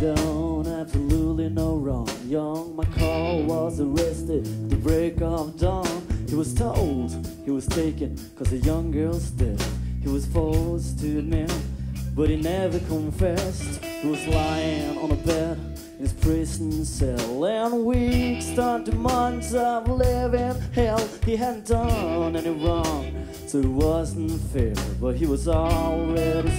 done absolutely no wrong. Young McCall was arrested at the break of dawn. He was told he was taken cause a young girl's dead. He was forced to admit, but he never confessed. He was lying on a bed in his prison cell. And weeks turned to months of living hell. He hadn't done any wrong, so it wasn't fair. But he was already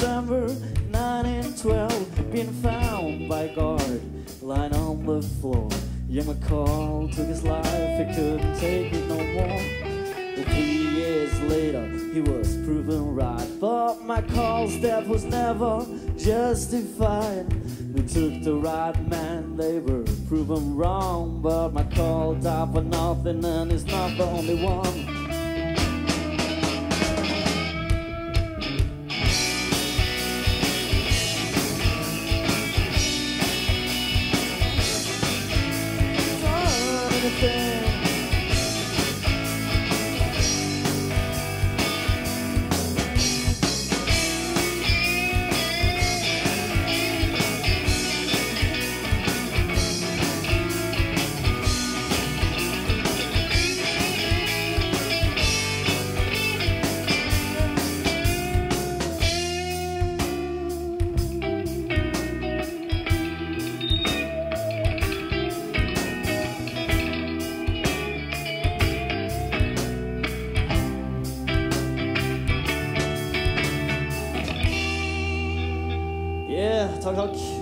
25th of December, 1912, being found by guard lying on the floor. Young McCall took his life, he couldn't take it no more. Three years later, he was proven right. But McCall's death was never justified. They took the right man, they were proven wrong. But McCall died for nothing, and he's not the only one. Done takk, takk.